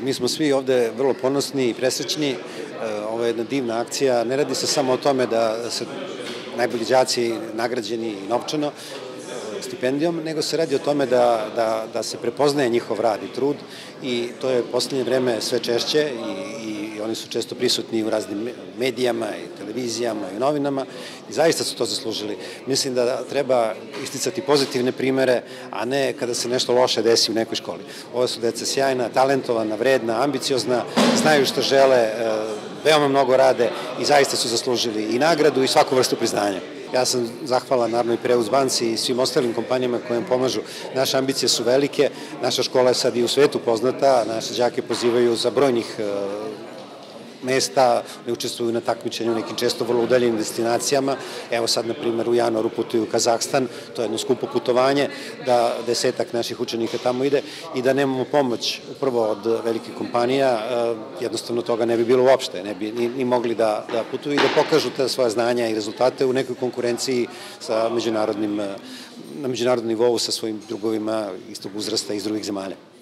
Mi smo svi ovde vrlo ponosni i presrećni. E, ovo je jedna divna akcija. Ne radi se samo o tome da se najbolji đaci nagrađeni novčano, e, stipendijom, nego se radi o tome da, da, da se prepoznaje njihov rad i trud i to je poslednje vreme sve češće i, i oni su često prisutni u raznim medijama i televizijama i novinama i zaista su to zaslužili. Mislim da treba isticati pozitivne primere, a ne kada se nešto loše desi u nekoj školi. Ovo su deca sjajna, talentovana, vredna, ambiciozna, znaju što žele, e, veoma mnogo rade i zaista su zaslužili i nagradu i svaku vrstu priznanja. Ja sam zahvalan Narodnoj Preuz banci i svim ostalim kompanijama koje nam pomažu. Naše ambicije su velike, naša škola je sad i u svetu poznata, naše đake pozivaju za brojnih e, mesta, ne učestvuju na takmičenju nekim često vrlo udaljenim destinacijama. Evo sad, na primjer, u januaru putuju u Kazahstan, to je jedno skupo putovanje, da desetak naših učenika tamo ide i da nemamo pomoć upravo od velikih kompanija, eh, jednostavno toga ne bi bilo uopšte, ne bi ni, ni mogli da, da putuju i da pokažu te svoje znanja i rezultate u nekoj konkurenciji sa međunarodnim, eh, na međunarodnom nivou sa svojim drugovima istog uzrasta iz drugih zemalja.